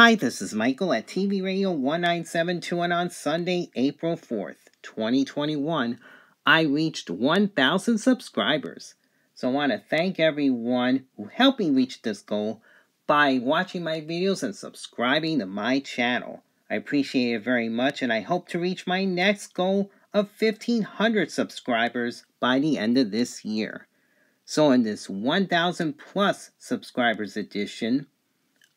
Hi, this is Michael at TV Radio 1972, and on Sunday, April 4th, 2021, I reached 1,000 subscribers. So I want to thank everyone who helped me reach this goal by watching my videos and subscribing to my channel. I appreciate it very much, and I hope to reach my next goal of 1,500 subscribers by the end of this year. So in this 1,000 plus subscribers edition,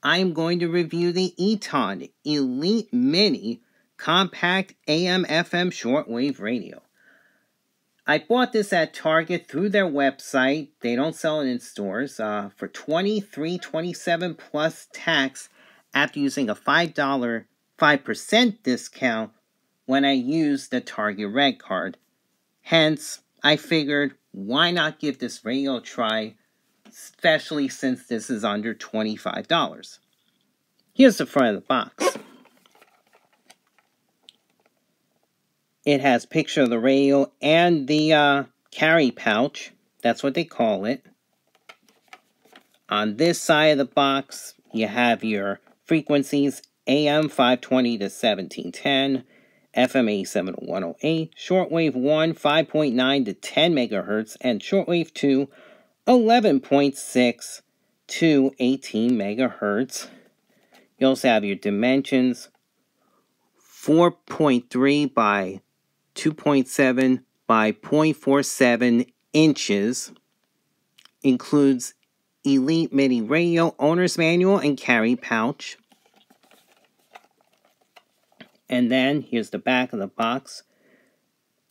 I am going to review the Eton Elite Mini Compact AM FM Shortwave Radio. I bought this at Target through their website. They don't sell it in stores uh, for $23.27 plus tax after using a $5 5% discount when I used the Target Red card. Hence, I figured why not give this radio a try, especially since this is under $25. Here's the front of the box. It has picture of the radio and the uh, carry pouch. That's what they call it. On this side of the box, you have your frequencies AM 520 to 1710, FM 87108, shortwave 1 5.9 to 10 megahertz, and shortwave 2 11.6 to 18 megahertz. You also have your dimensions 4.3 by 2.7 by 0.47 inches. Includes Elite Mini radio, owner's manual, and carry pouch. And then here's the back of the box.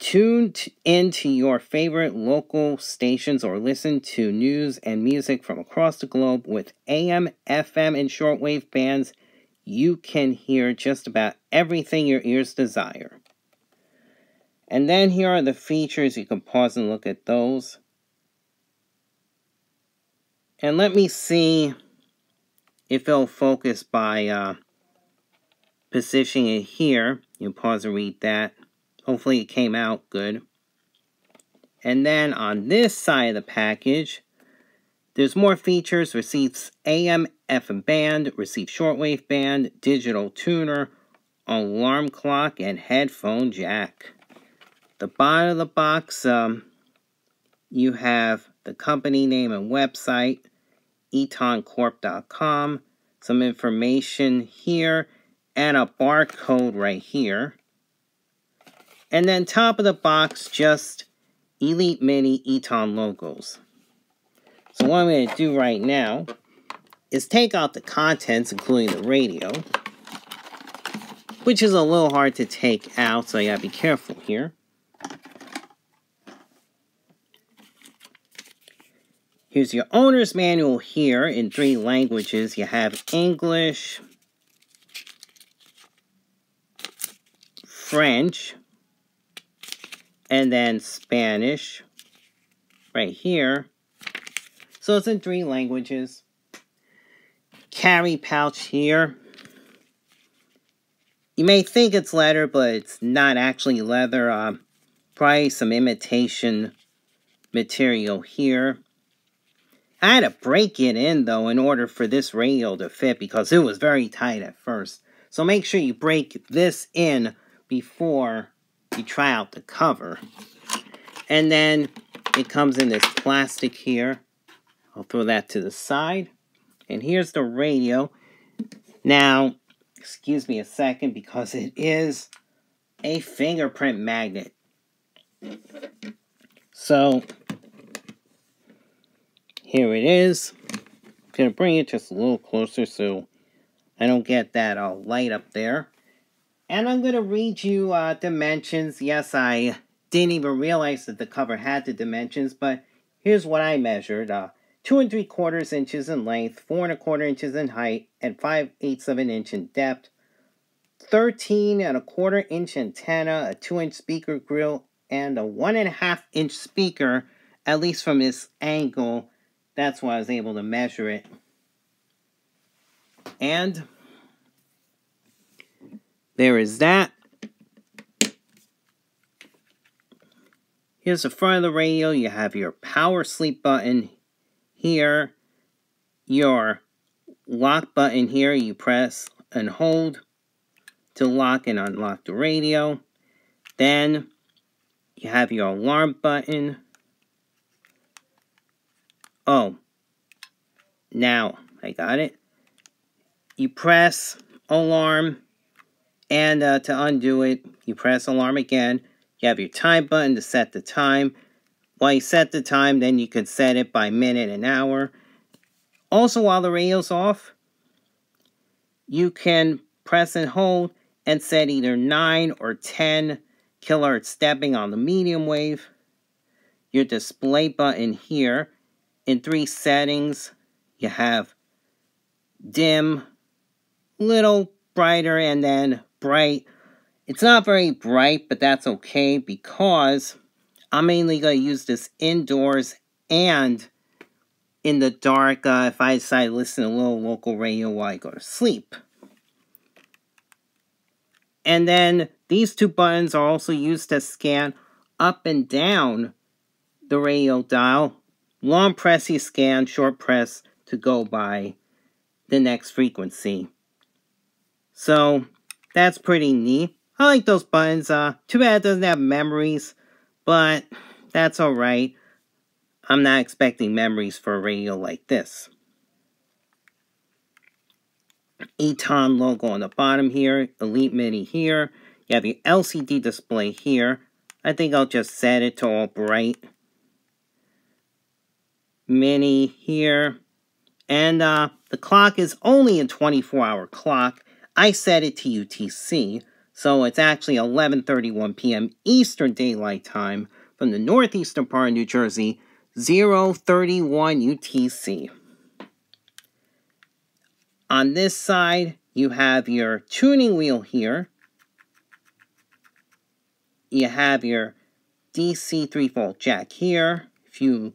Tune into your favorite local stations or listen to news and music from across the globe with AM, FM, and shortwave bands. You can hear just about everything your ears desire. And then here are the features. You can pause and look at those. And let me see if it'll focus by uh, positioning it here. You pause and read that. Hopefully it came out good. And then on this side of the package, there's more features. Receives AM, FM band, receives shortwave band, digital tuner, alarm clock, and headphone jack. The bottom of the box, um, you have the company name and website, etoncorp.com, some information here, and a barcode right here. And then top of the box, just Elite Mini Eton logos. So what I'm going to do right now is take out the contents, including the radio, which is a little hard to take out, so you gotta be careful here. Here's your owner's manual here in three languages. You have English, French, and then Spanish right here. So it's in three languages. Carry pouch here. You may think it's leather, but it's not actually leather. Uh, probably some imitation material here. I had to break it in, though, in order for this radio to fit because it was very tight at first. So make sure you break this in before you try out the cover. And then it comes in this plastic here. I'll throw that to the side. And here's the radio. Now, excuse me a second because it is a fingerprint magnet. So, here it is. I'm going to bring it just a little closer so I don't get that uh, light up there. And I'm going to read you uh, dimensions. Yes, I didn't even realize that the cover had the dimensions, but here's what I measured. Uh, two and three quarters inches in length, four and a quarter inches in height, and five eighths of an inch in depth. 13 and a quarter inch antenna, a two inch speaker grill, and a one and a half inch speaker, at least from this angle. That's why I was able to measure it. And there is that. Here's the front of the radio. You have your power sleep button here. Your lock button here. You press and hold to lock and unlock the radio. Then you have your alarm button. Oh, now I got it. You press alarm, and uh, to undo it, you press alarm again. You have your time button to set the time. While you set the time, then you can set it by minute and hour. Also, while the radio's off, you can press and hold and set either 9 or 10 kilohertz stepping on the medium wave. Your display button here in three settings. You have dim, little brighter, and then bright. It's not very bright, but that's okay because I'm mainly going to use this indoors and in the dark uh, if I decide to listen to a little local radio while I go to sleep. And then these two buttons are also used to scan up and down the radio dial. Long press you scan, short press to go by the next frequency. So that's pretty neat. I like those buttons. Uh, too bad it doesn't have memories, but that's alright. I'm not expecting memories for a radio like this. Eton logo on the bottom here, Elite Mini here. You have your LCD display here. I think I'll just set it to all bright. Mini here. And uh, the clock is only a 24-hour clock. I set it to UTC, so it's actually 11.31 p.m. Eastern Daylight Time from the northeastern part of New Jersey, 031 UTC. On this side, you have your tuning wheel here. You have your DC 3 volt jack here. If you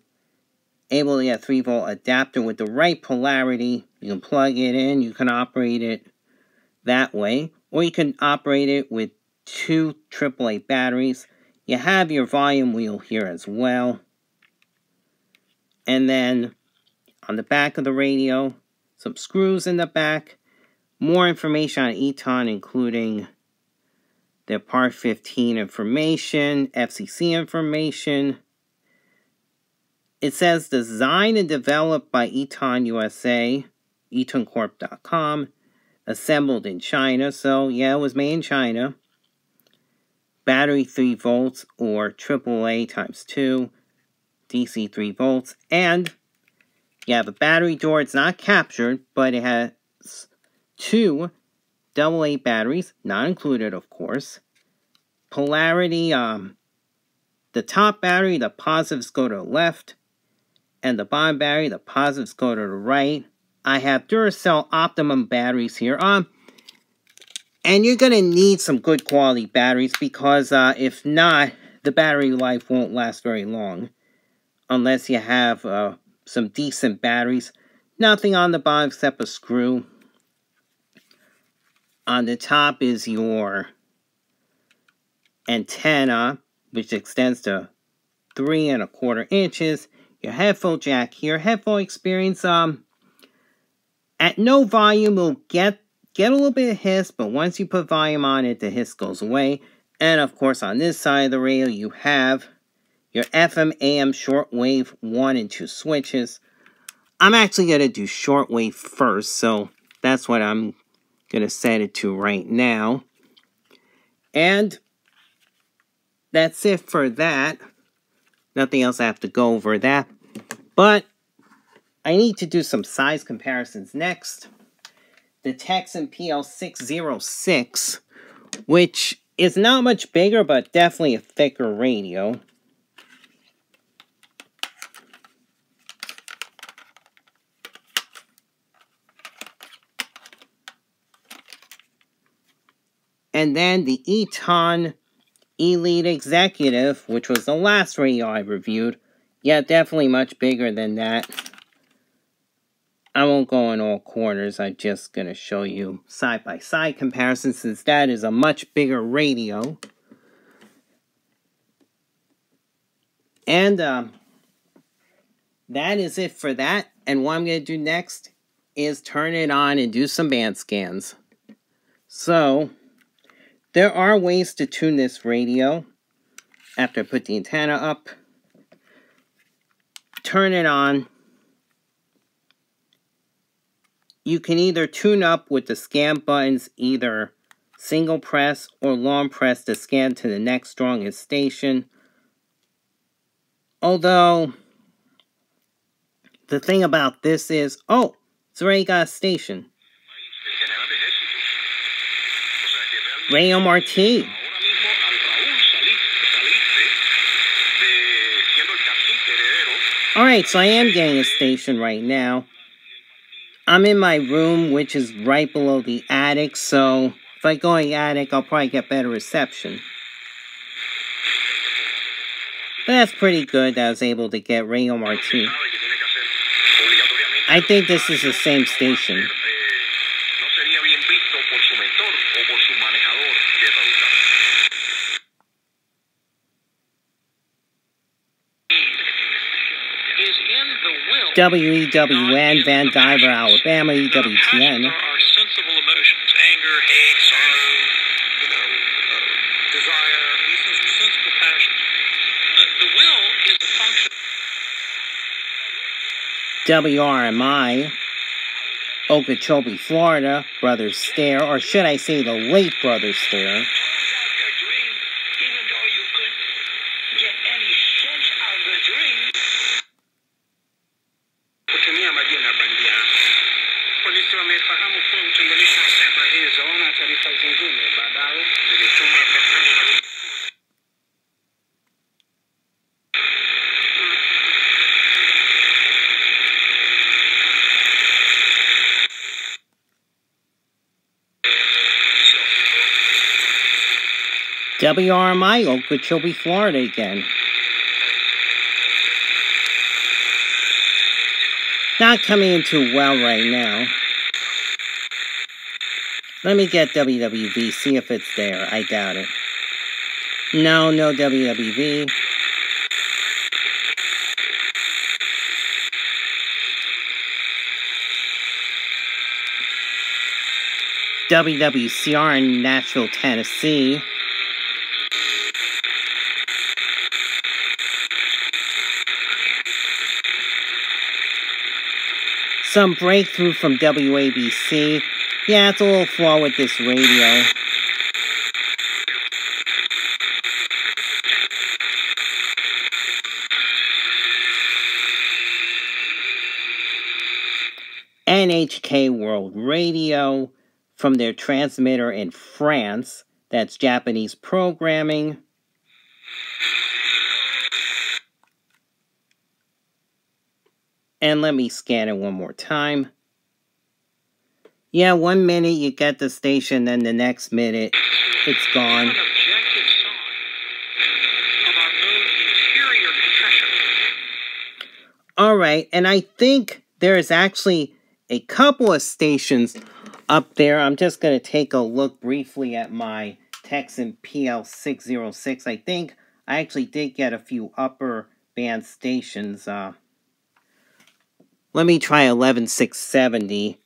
able to get 3 volt adapter with the right polarity, you can plug it in. You can operate it that way. Or you can operate it with two AAA batteries. You have your volume wheel here as well. And then on the back of the radio, some screws in the back, more information on Eton, including their Part 15 information, FCC information. It says designed and developed by Eton USA, etoncorp.com, assembled in China. So, yeah, it was made in China. Battery 3 volts or AAA times 2, DC 3 volts, and you have a battery door. It's not captured, but it has two AA batteries, not included, of course. Polarity, um, the top battery, the positives go to the left, and the bottom battery, the positives go to the right. I have Duracell Optimum batteries here. Um, and you're going to need some good quality batteries because uh, if not, the battery life won't last very long unless you have uh, some decent batteries. Nothing on the bottom except a screw. On the top is your antenna, which extends to three and a quarter inches. Your headphone jack here. Headphone experience, um, at no volume will get get a little bit of hiss, but once you put volume on it, the hiss goes away. And of course, on this side of the rail, you have your FM AM shortwave 1 and 2 switches. I'm actually going to do shortwave first, so that's what I'm going to set it to right now. And that's it for that. Nothing else I have to go over that. But I need to do some size comparisons next. The Tecsun PL606, which is not much bigger, but definitely a thicker radio. And then the Eton Elite Executive, which was the last radio I reviewed. Yeah, definitely much bigger than that. I won't go in all corners. I'm just going to show you side-by-side -side comparison since that is a much bigger radio. And um, that is it for that. And what I'm going to do next is turn it on and do some band scans. So, there are ways to tune this radio after I put the antenna up. Turn it on. You can either tune up with the scan buttons, either single press or long press to scan to the next strongest station. Although, the thing about this is, oh, it's already got a station. Radio Marti. Alright, so I am getting a station right now. I'm in my room, which is right below the attic, so if I go in the attic, I'll probably get better reception. But that's pretty good that I was able to get Radio Marti. I think this is the same station. WEWN, Vandiver, Alabama, EWTN. Are sensible emotions, anger, hate, sorrow, you know, uh, desire. These things are sensible passions. Uh, the will is the function. WRMI, Okeechobee, Florida, Brothers Stair, or should I say the late Brothers Stair. WRMI, Okeechobee, Florida again. Not coming in too well right now. Let me get WWV, see if it's there. I doubt it. No, no WWV. WWCR in Nashville, Tennessee. Some breakthrough from WABC. Yeah, it's a little flaw with this radio. NHK World Radio from their transmitter in France. That's Japanese programming. And let me scan it one more time. Yeah, one minute you get the station, then the next minute it's gone. An objective sign of our own interior confession. Alright, and I think there is actually a couple of stations up there. I'm just going to take a look briefly at my Tecsun PL606. I think I actually did get a few upper band stations. Uh, let me try 11670.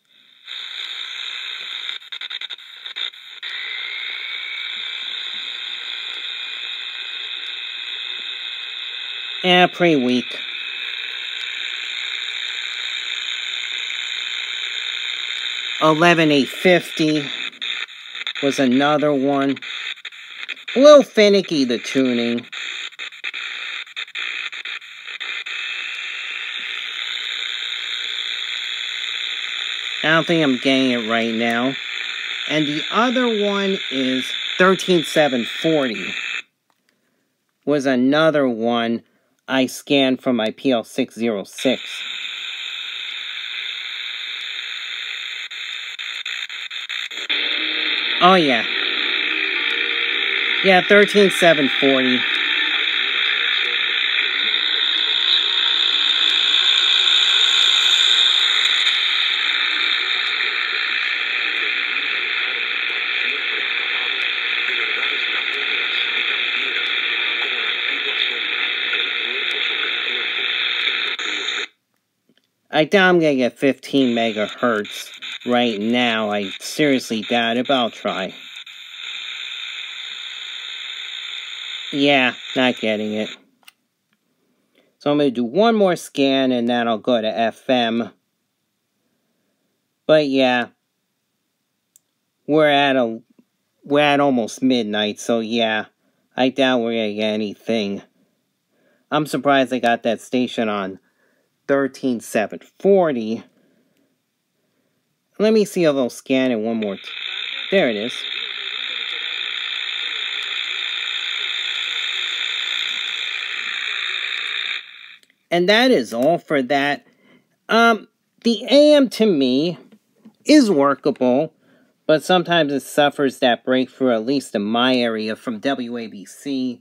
Yeah, pretty weak. Eleven eight fifty was another one. A little finicky the tuning. I don't think I'm getting it right now. And the other one is 13740. Was another one I scanned from my PL606. Oh yeah. Yeah, 13740. I doubt I'm gonna get 15 megahertz right now. I seriously doubt it, but I'll try. Yeah, not getting it. So I'm to do one more scan and then I'll go to FM. But yeah, we're at a we're at almost midnight, so yeah, I doubt we're gonna get anything. I'm surprised I got that station on 13740. Let me see if I'll scan it one more. there it is. And that is all for that. Um, the AM to me is workable, but sometimes it suffers that breakthrough, at least in my area, from WABC,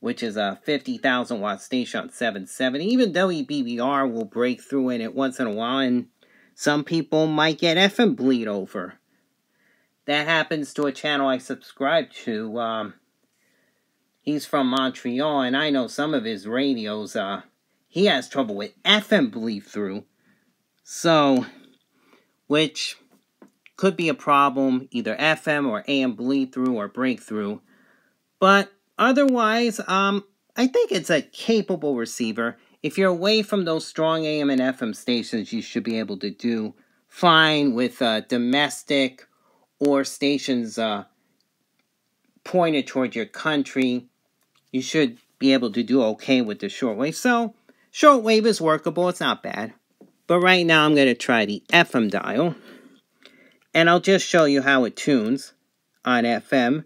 which is a 50,000 watt station on 770. Even WBBR will break through in it once in a while, and some people might get FM bleed over. That happens to a channel I subscribe to. Um, he's from Montreal, and I know some of his radios, uh, he has trouble with FM bleed through. So, which could be a problem, either FM or AM bleed through or breakthrough. But otherwise, um, I think it's a capable receiver. If you're away from those strong AM and FM stations, you should be able to do fine with uh, domestic or stations uh, pointed toward your country. You should be able to do okay with the shortwave. So, Shortwave is workable, it's not bad. But right now I'm going to try the FM dial. And I'll just show you how it tunes on FM.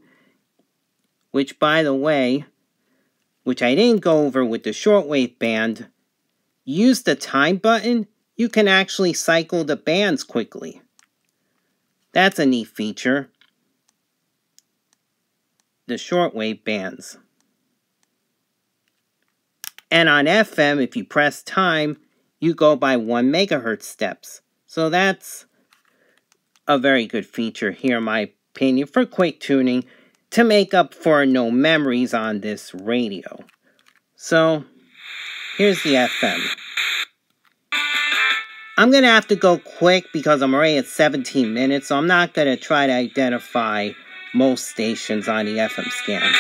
Which, by the way, which I didn't go over with the shortwave band, use the time button, you can actually cycle the bands quickly. That's a neat feature. The shortwave bands. And on FM, if you press time, you go by 1 megahertz steps. So that's a very good feature here, in my opinion, for quick tuning to make up for no memories on this radio. So, here's the FM. I'm going to have to go quick because I'm already at 17 minutes, so I'm not going to try to identify most stations on the FM scan.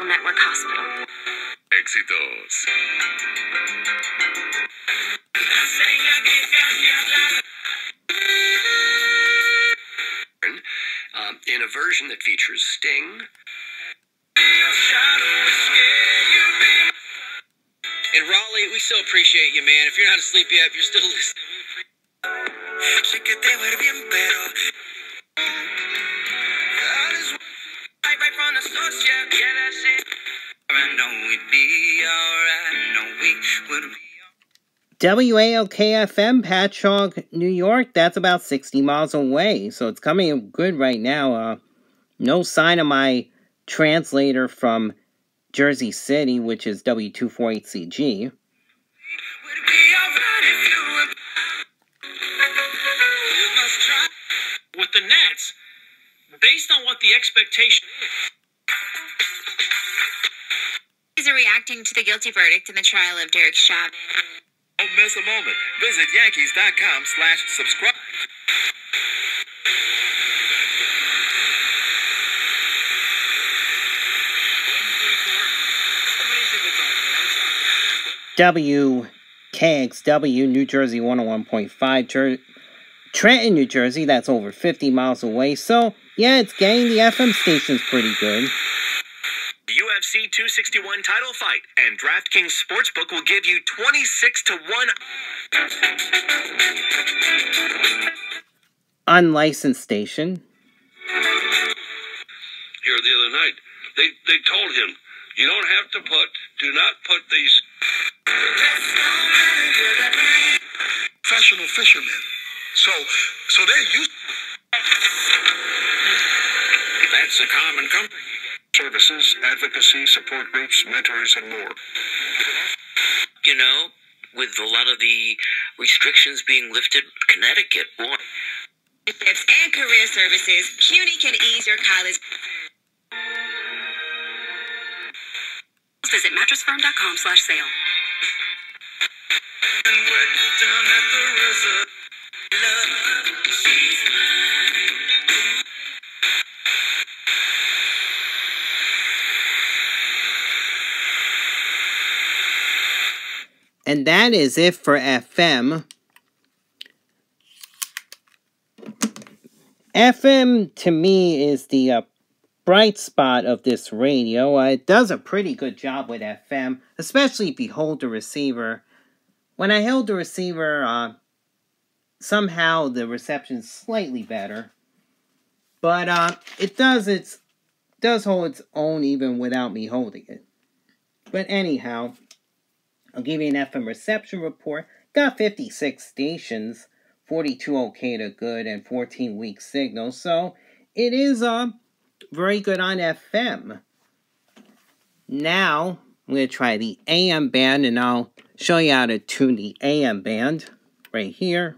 Miracle Network Hospital. Éxitos. Um, in a version that features Sting. And Raleigh, we still appreciate you, man. If you're not asleep yet, if you're still listening. WAOKFM, Patchogue, New York, that's about 60 miles away. So it's coming good right now. Uh, no sign of my translator from Jersey City, which is W248CG. With the Nets, based on what the expectation is. Are reacting to the guilty verdict in the trial of Derek Chauvin. Don't miss a moment. Visit Yankees.com slash subscribe. WKXW, New Jersey 101.5, Trenton, New Jersey, that's over 50 miles away. So, yeah, it's getting the FM stations pretty good. UFC 261 title fight, and DraftKings Sportsbook will give you 26 to 1. Unlicensed station. Here the other night, they, they told him, you don't have to put, do not put these. Professional fishermen. So, so they're used. That's a common company. Services, advocacy, support groups, mentors, and more. You know, with a lot of the restrictions being lifted, Connecticut, boy. and career services, CUNY can ease your college. Visit mattressfirm.com slash sale. And that is it for FM. FM to me is the uh, bright spot of this radio. Uh, it does a pretty good job with FM, especially if you hold the receiver. When I held the receiver, uh, somehow the reception's slightly better. But uh, it does its does hold its own even without me holding it. But anyhow, I'll give you an FM reception report. Got 56 stations, 42 okay to good, and 14 weak signals. So it is uh, very good on FM. Now, I'm going to try the AM band, and I'll show you how to tune the AM band right here.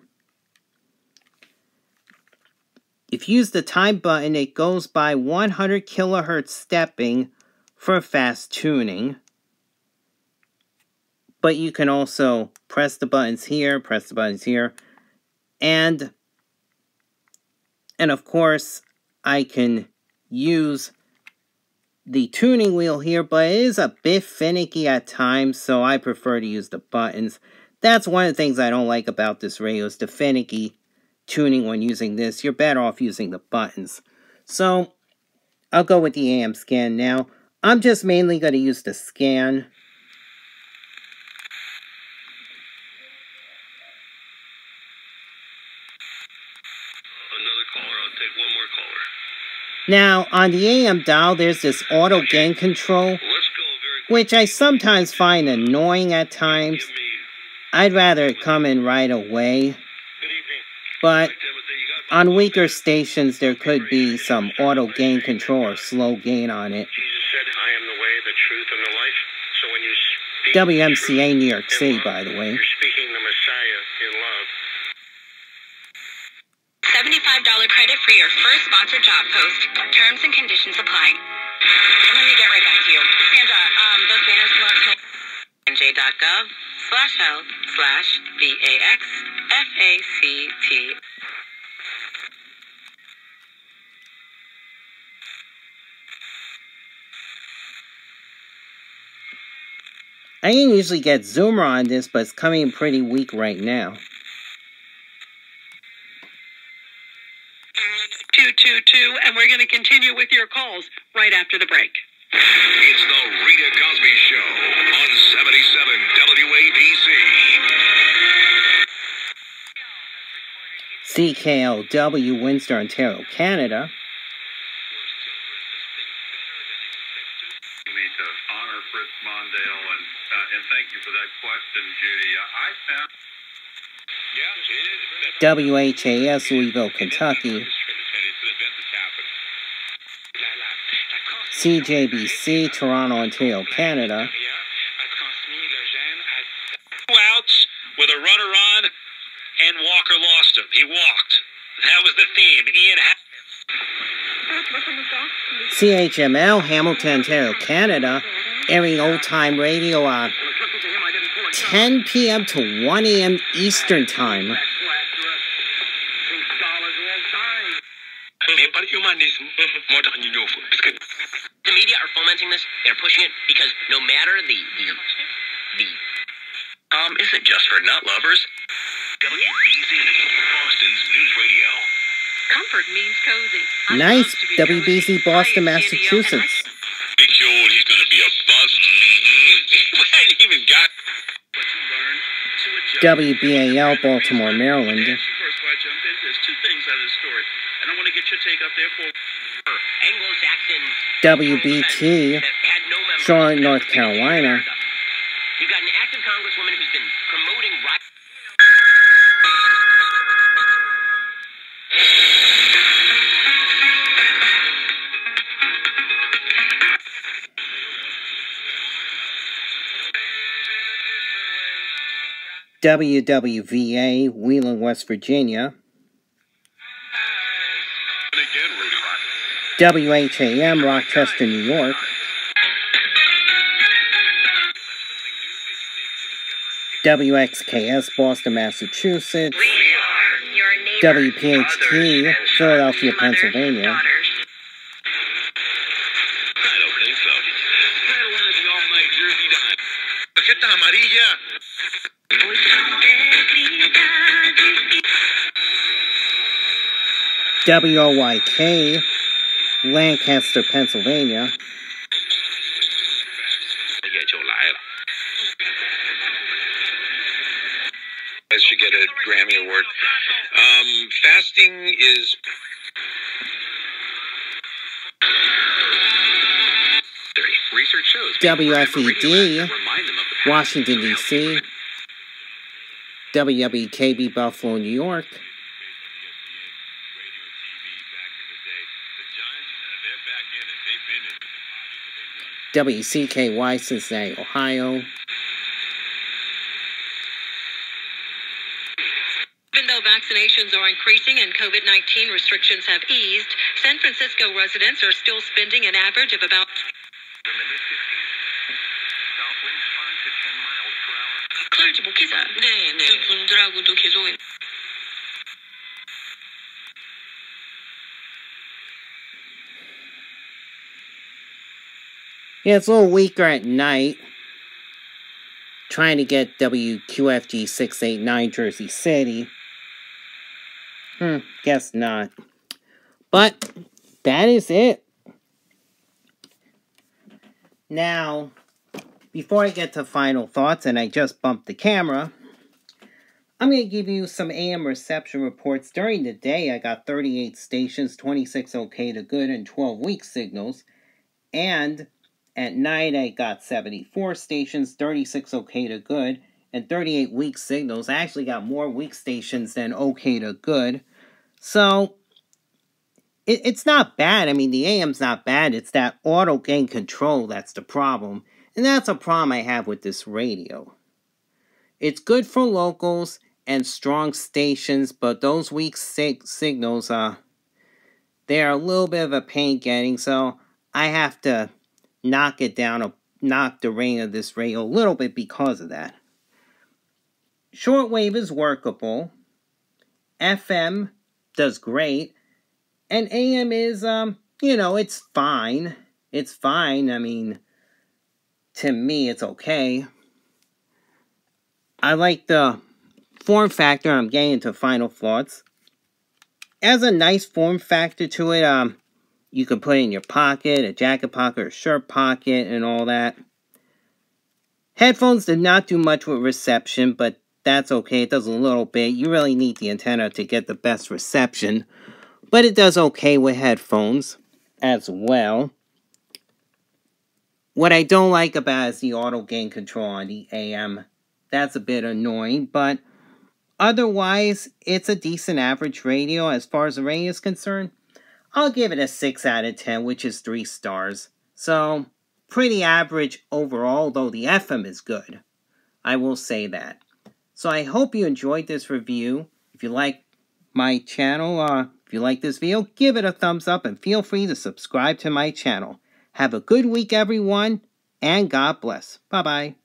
If you use the time button, it goes by 100 kilohertz stepping for fast tuning. But you can also press the buttons here, press the buttons here, and and of course I can use the tuning wheel here, but it is a bit finicky at times, so I prefer to use the buttons. That's one of the things I don't like about this radio is the finicky tuning when using this. You're better off using the buttons. So I'll go with the AM scan now. I'm just mainly going to use the scan. Another caller. I'll take one more caller. Now, on the AM dial, there's this auto gain control, Let's go very which I sometimes find annoying at times. I'd rather it come in right away, but Timothy, you got on weaker stations, there could be some auto gain control or slow gain on it. Jesus said, I am the way, the truth, and the life. So when you speak the WMCA New York City, by the way. You're speaking the Messiah in love. $75 credit for your first sponsored job post. Terms and conditions apply. Let me get right back to you. Sandra, um, those banners come up nj.gov slash health slash. I can usually get Zoomer on this, but it's coming pretty weak right now. 222, and we're going to continue with your calls right after the break. It's the Rita Cosby Show on 77 WABC. CKLW, Windsor, Ontario, Canada. me to honor Fritz Mondale, and uh, and thank you for that question, Judy. I found. WHAS, Louisville, Kentucky. CJBC, Toronto, Ontario, Canada. Two outs with a runner on, and Walker lost him. He walked. That was the theme. Ian. CHML, Hamilton, Ontario, Canada. Airing old time radio uh, 10 p.m. to 1 a.m. Eastern Time. No matter the the the um isn't just for nut lovers WBZ, Boston's news radio. Comfort means cozy. I Nice, to be cozy. WBZ, Boston, Hi, it's Sandy O, and I- Massachusetts. Big George, he's going to be a buzz. we hadn't even got What you learn to adjust. WBAL, Baltimore, Maryland. Ask you first before I jump in. There's two things out of the story, and I want to get your take up there for. Anglo-Saxon WBT, Charlotte, North Carolina. WWVA Wheeling, West Virginia. WHAM Rochester, New York. WXKS, Boston, Massachusetts. WPHT, Philadelphia, Pennsylvania. WOYK, Lancaster, Pennsylvania. Grammy Award. Um, fasting is Research shows WFED, Washington, D.C. WWKB, Buffalo, New York. WCKY, Cincinnati, Ohio. though vaccinations are increasing and COVID 19 restrictions have eased, San Francisco residents are still spending an average of about. 클라이즈 목회자. 네, 네. 그 분들하고도 계속. Yeah, it's a little weaker at night. Trying to get WQFG 689 Jersey City. Hmm, guess not. But that is it. Now, before I get to final thoughts, and I just bumped the camera, I'm going to give you some AM reception reports. During the day, I got 38 stations, 26 okay to good, and 12 weak signals. And at night, I got 74 stations, 36 okay to good, and 38 weak signals. I actually got more weak stations than okay to good. So, it, it's not bad. I mean, the AM's not bad. It's that auto gain control that's the problem. And that's a problem I have with this radio. It's good for locals and strong stations, but those weak sig- signals, uh, they're a little bit of a pain getting, so I have to knock it down, or knock the rating of this radio a little bit because of that. Shortwave is workable. FM does great. And AM is, um, you know, it's fine. It's fine. I mean, to me, it's okay. I like the form factor. I'm getting into final thoughts. It has a nice form factor to it. Um, you can put it in your pocket, a jacket pocket, or shirt pocket, and all that. Headphones did not do much with reception, but that's okay. It does a little bit. You really need the antenna to get the best reception, but it does okay with headphones as well. What I don't like about is the auto gain control on the AM. That's a bit annoying, but otherwise, it's a decent average radio as far as the radio is concerned. I'll give it a 6 out of 10, which is 3 stars. So, pretty average overall, though the FM is good. I will say that. So, I hope you enjoyed this review. If you like my channel, uh, if you like this video, give it a thumbs up and feel free to subscribe to my channel. Have a good week, everyone, and God bless. Bye bye.